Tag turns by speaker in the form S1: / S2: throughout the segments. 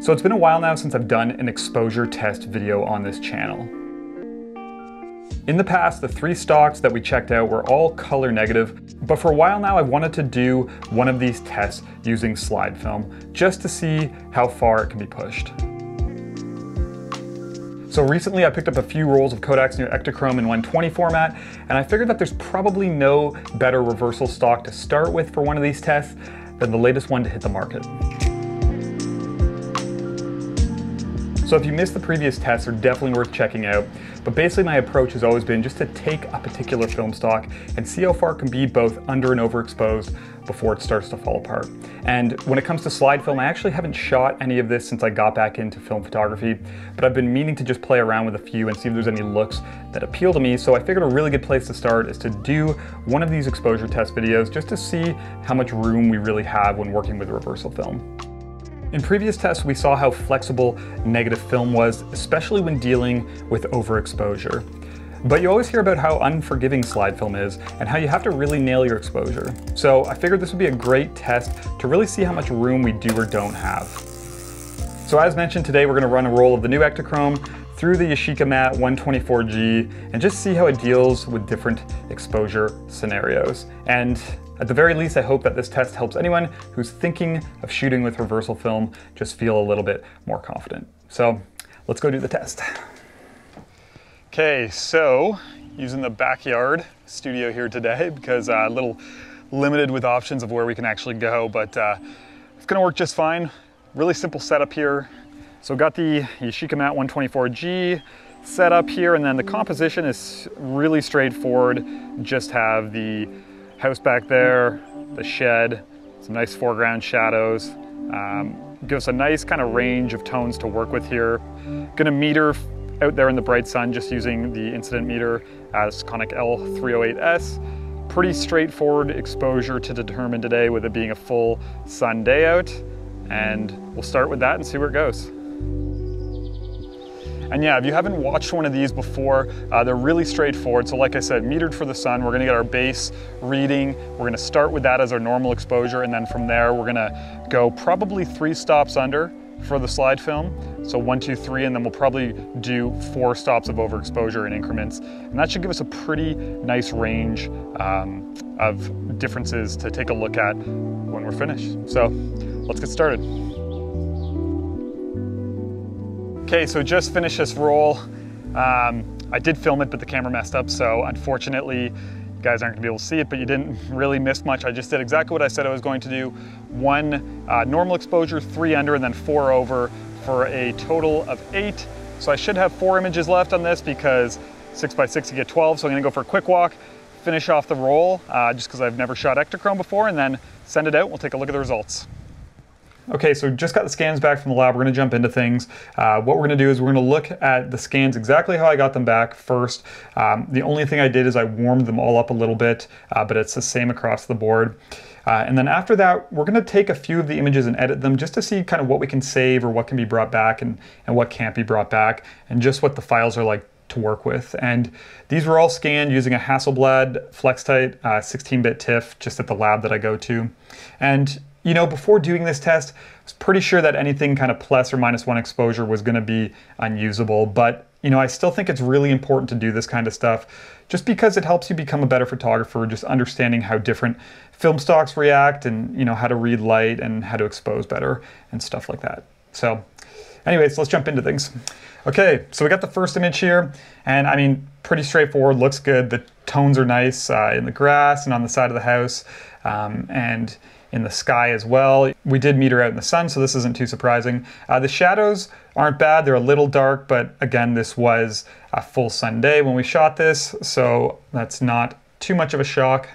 S1: So it's been a while now since I've done an exposure test video on this channel. In the past, the three stocks that we checked out were all color negative, but for a while now I've wanted to do one of these tests using slide film, just to see how far it can be pushed. So recently I picked up a few rolls of Kodak's new Ektachrome in 120 format, and I figured that there's probably no better reversal stock to start with for one of these tests than the latest one to hit the market. So if you missed the previous tests, they're definitely worth checking out. But basically my approach has always been just to take a particular film stock and see how far it can be both under and overexposed before it starts to fall apart. And when it comes to slide film, I actually haven't shot any of this since I got back into film photography, but I've been meaning to just play around with a few and see if there's any looks that appeal to me. So I figured a really good place to start is to do one of these exposure test videos just to see how much room we really have when working with reversal film. In previous tests, we saw how flexible negative film was, especially when dealing with overexposure. But you always hear about how unforgiving slide film is and how you have to really nail your exposure. So I figured this would be a great test to really see how much room we do or don't have. So as mentioned today, we're gonna run a roll of the new Ektachrome through the Yashica Mat 124G and just see how it deals with different exposure scenarios. And at the very least, I hope that this test helps anyone who's thinking of shooting with reversal film just feel a little bit more confident. So let's go do the test. Okay, so using the backyard studio here today because uh, a little limited with options of where we can actually go, but uh, it's gonna work just fine. Really simple setup here. So got the Yashica Mat 124G set up here, and then the composition is really straightforward. Just have the house back there, the shed, some nice foreground shadows. Um, give us a nice kind of range of tones to work with here. Gonna meter out there in the bright sun just using the incident meter as Sekonic L308S. Pretty straightforward exposure to determine today with it being a full sun day out. And we'll start with that and see where it goes. And yeah, if you haven't watched one of these before, uh, they're really straightforward. So like I said, metered for the sun, we're gonna get our base reading. We're gonna start with that as our normal exposure. And then from there, we're gonna go probably three stops under for the slide film. So one, two, three, and then we'll probably do four stops of overexposure in increments. And that should give us a pretty nice range um, of differences to take a look at when we're finished. So let's get started. Okay, so just finished this roll. Um, I did film it, but the camera messed up, so unfortunately, you guys aren't gonna be able to see it, but you didn't really miss much. I just did exactly what I said I was going to do. One uh, normal exposure, three under, and then four over for a total of eight. So I should have four images left on this because six by six, you get 12. So I'm gonna go for a quick walk, finish off the roll, uh, just because I've never shot Ektachrome before, and then send it out. We'll take a look at the results. Okay, so just got the scans back from the lab. We're gonna jump into things. Uh, what we're gonna do is we're gonna look at the scans exactly how I got them back first. Um, the only thing I did is I warmed them all up a little bit, uh, but it's the same across the board. Uh, and then after that, we're gonna take a few of the images and edit them just to see kind of what we can save or what can be brought back and, and what can't be brought back and just what the files are like to work with. And these were all scanned using a Hasselblad Flextight 16-bit uh, TIFF just at the lab that I go to. And you know, before doing this test, I was pretty sure that anything kind of plus or minus one exposure was going to be unusable. But, you know, I still think it's really important to do this kind of stuff just because it helps you become a better photographer, just understanding how different film stocks react and, you know, how to read light and how to expose better and stuff like that. So, anyways, let's jump into things. Okay, so we got the first image here, and I mean, pretty straightforward, looks good. The tones are nice uh, in the grass and on the side of the house. Um, and in the sky as well. We did meter out in the sun, so this isn't too surprising. Uh, the shadows aren't bad. They're a little dark, but again, this was a full sun day when we shot this, so that's not too much of a shock.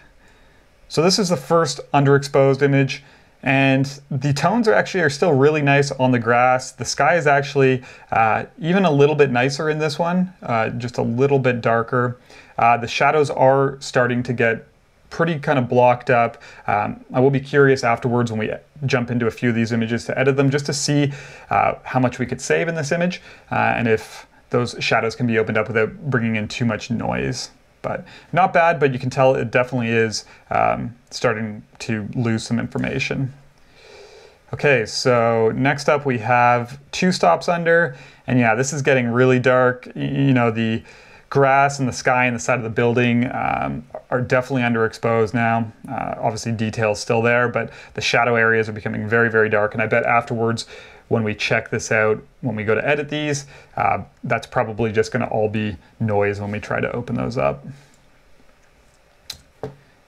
S1: So this is the first underexposed image. And the tones are actually are still really nice on the grass. The sky is actually uh, even a little bit nicer in this one, uh, just a little bit darker. Uh, the shadows are starting to get pretty kind of blocked up. Um, I will be curious afterwards when we jump into a few of these images to edit them just to see uh, how much we could save in this image uh, and if those shadows can be opened up without bringing in too much noise. But not bad, but you can tell it definitely is um, starting to lose some information. Okay, so next up we have two stops under, and yeah, this is getting really dark. You know, the grass and the sky and the side of the building um, are definitely underexposed now. Uh, obviously, details still there, but the shadow areas are becoming very, very dark. And I bet afterwards, when we check this out, when we go to edit these, uh, that's probably just going to all be noise when we try to open those up.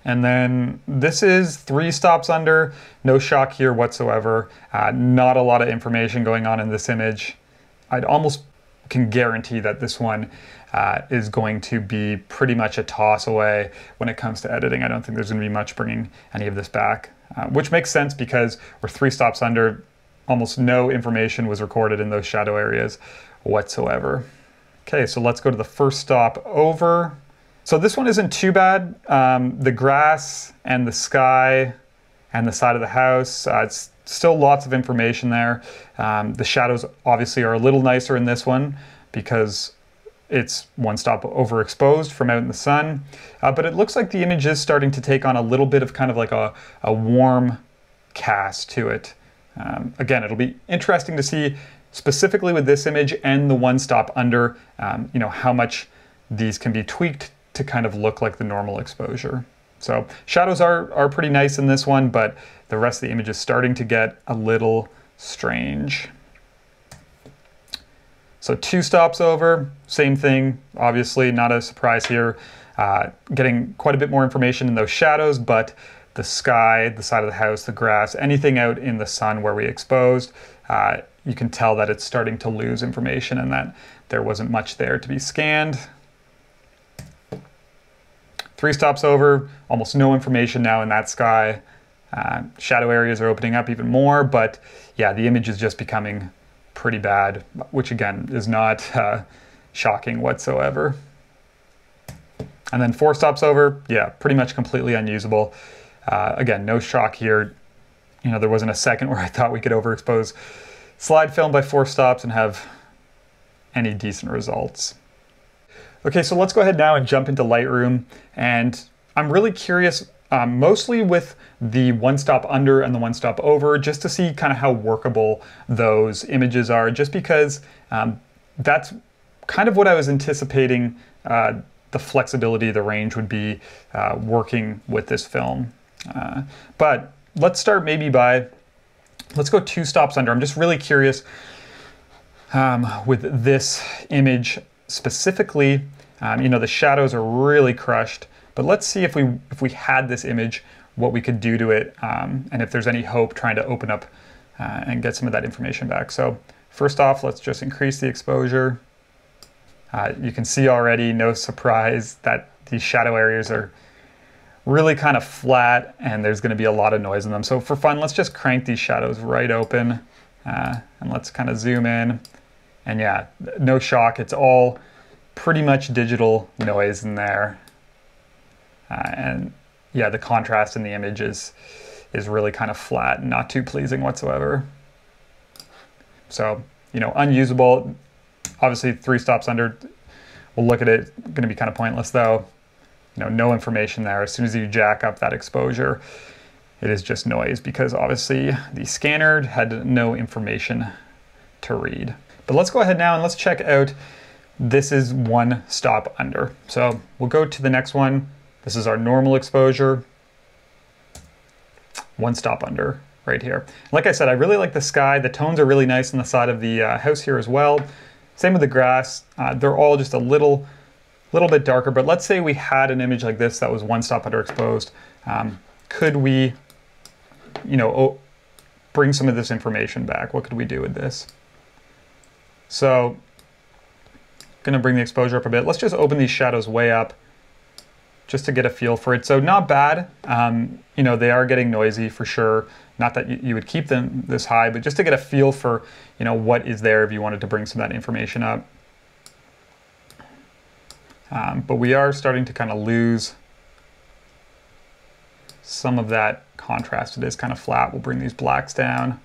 S1: And then this is three stops under, no shock here whatsoever. Uh, not a lot of information going on in this image. I'd almost can guarantee that this one uh, is going to be pretty much a toss away when it comes to editing. I don't think there's going to be much bringing any of this back, uh, which makes sense because we're three stops under. Almost no information was recorded in those shadow areas whatsoever. Okay, so let's go to the first stop over. So this one isn't too bad. Um, the grass and the sky and the side of the house, uh, it's still lots of information there. Um, the shadows obviously are a little nicer in this one because it's one stop overexposed from out in the sun. Uh, but it looks like the image is starting to take on a little bit of kind of like a, a warm cast to it. Um, again, it'll be interesting to see specifically with this image and the one stop under, um, you know, how much these can be tweaked to kind of look like the normal exposure. So shadows are, are pretty nice in this one, but the rest of the image is starting to get a little strange. So two stops over, same thing, obviously not a surprise here. Uh, getting quite a bit more information in those shadows, but the sky, the side of the house, the grass, anything out in the sun where we exposed, uh, you can tell that it's starting to lose information and that there wasn't much there to be scanned. Three stops over, almost no information now in that sky. Uh, shadow areas are opening up even more, but yeah, the image is just becoming pretty bad, which again is not uh, shocking whatsoever. And then four stops over, yeah, pretty much completely unusable. Uh, again, no shock here. You know, there wasn't a second where I thought we could overexpose slide film by four stops and have any decent results. Okay, so let's go ahead now and jump into Lightroom. And I'm really curious, um, mostly with the one stop under and the one stop over, just to see kind of how workable those images are, just because um, that's kind of what I was anticipating uh, the flexibility, the range would be uh, working with this film. Uh, but let's start maybe by, let's go two stops under. I'm just really curious um, with this image specifically um, you know, the shadows are really crushed, but let's see if we, if we had this image, what we could do to it, um, and if there's any hope trying to open up uh, and get some of that information back. So first off, let's just increase the exposure. Uh, you can see already, no surprise, that these shadow areas are really kind of flat and there's going to be a lot of noise in them. So for fun, let's just crank these shadows right open uh, and let's kind of zoom in. And yeah, no shock, it's all pretty much digital noise in there. Uh, and yeah, the contrast in the image is, is really kind of flat and not too pleasing whatsoever. So, you know, unusable. Obviously, three stops under. We'll look at it. Going to be kind of pointless though. You know, no information there. As soon as you jack up that exposure, it is just noise because obviously the scanner had no information to read. But let's go ahead now and let's check out this is one stop under. So we'll go to the next one. This is our normal exposure. One stop under right here. Like I said, I really like the sky. The tones are really nice on the side of the uh, house here as well. Same with the grass. Uh, they're all just a little, little bit darker, but let's say we had an image like this that was one stop underexposed. Um, could we, you know, bring some of this information back? What could we do with this? So Gonna bring the exposure up a bit. Let's just open these shadows way up just to get a feel for it. So not bad. Um, you know, they are getting noisy for sure. Not that you, you, would keep them this high, but just to get a feel for, you know, what is there if you wanted to bring some of that information up. Um, but we are starting to kind of lose some of that contrast. It is kind of flat. We'll bring these blacks down.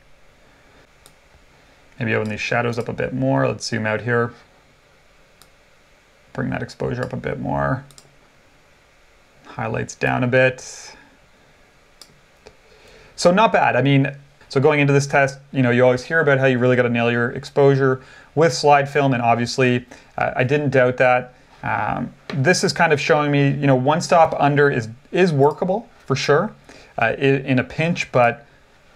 S1: Maybe open these shadows up a bit more. Let's zoom out here bring that exposure up a bit more. Highlights down a bit. So not bad. I mean, So going into this test, you know, you always hear about how you really got to nail your exposure with slide film, and obviously uh, I didn't doubt that. Um, this is kind of showing me, you know, one stop under is, is workable for sure uh, in, a pinch, but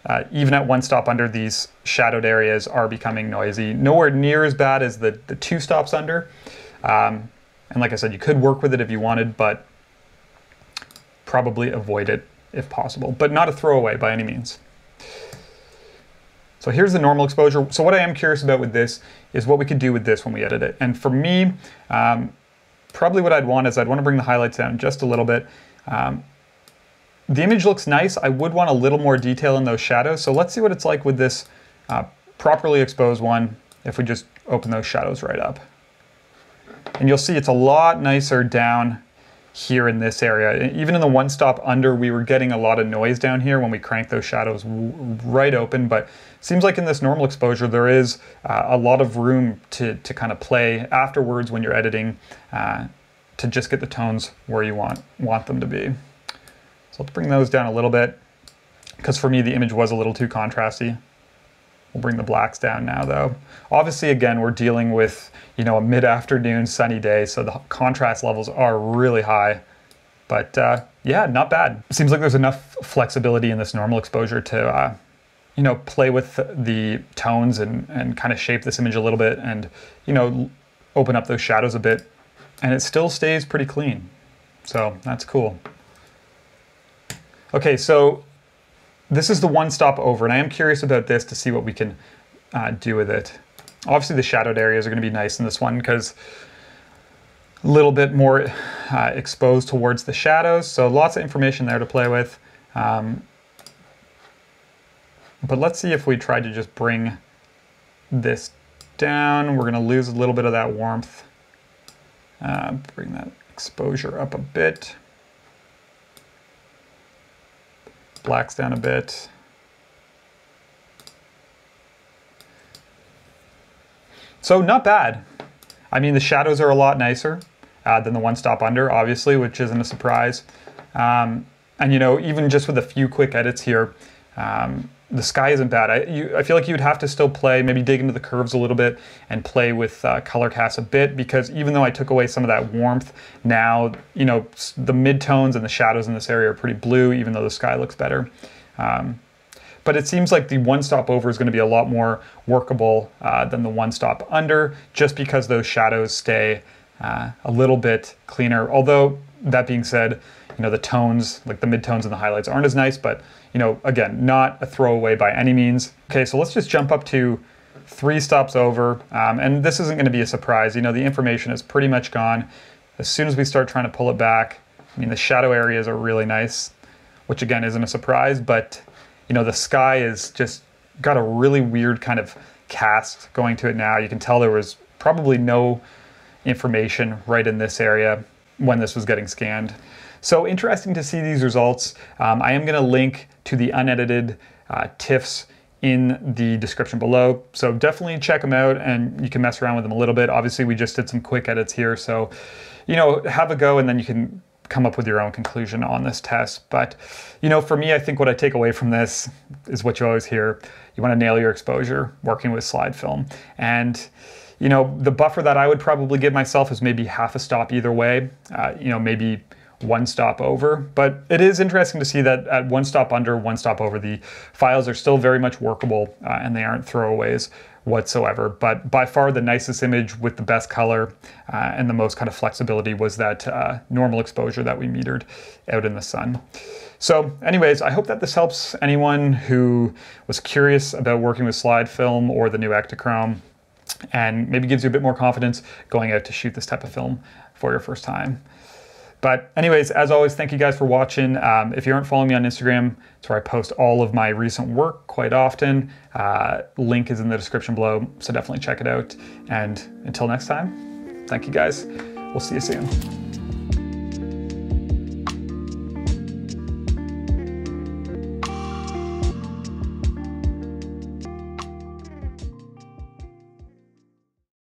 S1: uh, even at one stop under, these shadowed areas are becoming noisy. Nowhere near as bad as the, the two stops under. Um, and like I said, you could work with it if you wanted, but probably avoid it if possible, but not a throwaway by any means. So here's the normal exposure. So what I am curious about with this is what we could do with this when we edit it. And for me, um, probably what I'd want is I'd want to bring the highlights down just a little bit. Um, the image looks nice. I would want a little more detail in those shadows. So let's see what it's like with this uh, properly exposed one if we just open those shadows right up. And you'll see it's a lot nicer down here in this area. Even in the one stop under, we were getting a lot of noise down here when we cranked those shadows right open, but seems like in this normal exposure, there is uh, a lot of room to, to kind of play afterwards when you're editing uh, to just get the tones where you want, want them to be. So let's bring those down a little bit because for me, the image was a little too contrasty. We'll bring the blacks down now though. Obviously, again, we're dealing with, you know, a mid-afternoon sunny day, so the contrast levels are really high. But uh, yeah, not bad. Seems like there's enough flexibility in this normal exposure to, uh, you know, play with the tones and, and kind of shape this image a little bit and, you know, open up those shadows a bit. And it still stays pretty clean. So that's cool. Okay, so this is the one stop over, and I am curious about this to see what we can uh, do with it. Obviously the shadowed areas are going to be nice in this one because a little bit more uh, exposed towards the shadows, so lots of information there to play with. Um, but let's see if we try to just bring this down. We're going to lose a little bit of that warmth. Uh, bring that exposure up a bit. Blacks down a bit. So not bad. I mean, the shadows are a lot nicer uh, than the one stop under, obviously, which isn't a surprise. Um, and you know, even just with a few quick edits here, um, the sky isn't bad. I, you, I feel like you'd have to still play, maybe dig into the curves a little bit and play with uh, color cast a bit because even though I took away some of that warmth, now, you know, the midtones and the shadows in this area are pretty blue, even though the sky looks better. Um, but it seems like the one stop over is going to be a lot more workable uh, than the one stop under just because those shadows stay uh, a little bit cleaner. Although, that being said, you know, the tones, like the midtones and the highlights aren't as nice, but you know, again, not a throwaway by any means. Okay, so let's just jump up to three stops over. Um, and this isn't gonna be a surprise. You know, the information is pretty much gone. As soon as we start trying to pull it back, I mean, the shadow areas are really nice, which again isn't a surprise, but you know, the sky is just got a really weird kind of cast going to it now. You can tell there was probably no information right in this area when this was getting scanned. So interesting to see these results. Um, I am going to link to the unedited uh, TIFFs in the description below. So definitely check them out and you can mess around with them a little bit. Obviously we just did some quick edits here. So, you know, have a go and then you can come up with your own conclusion on this test. But, you know, for me, I think what I take away from this is what you always hear. You want to nail your exposure working with slide film. And, you know, the buffer that I would probably give myself is maybe half a stop either way. Uh, you know, maybe one stop over. But it is interesting to see that at one stop under, one stop over, the files are still very much workable uh, and they aren't throwaways whatsoever. But by far the nicest image with the best color uh, and the most kind of flexibility was that uh, normal exposure that we metered out in the sun. So anyways, I hope that this helps anyone who was curious about working with slide film or the new Ektachrome and maybe gives you a bit more confidence going out to shoot this type of film for your first time. But anyways, as always, thank you guys for watching. Um, if you aren't following me on Instagram, it's where I post all of my recent work quite often. Uh, link is in the description below, so definitely check it out. And until next time, thank you guys. We'll see you soon.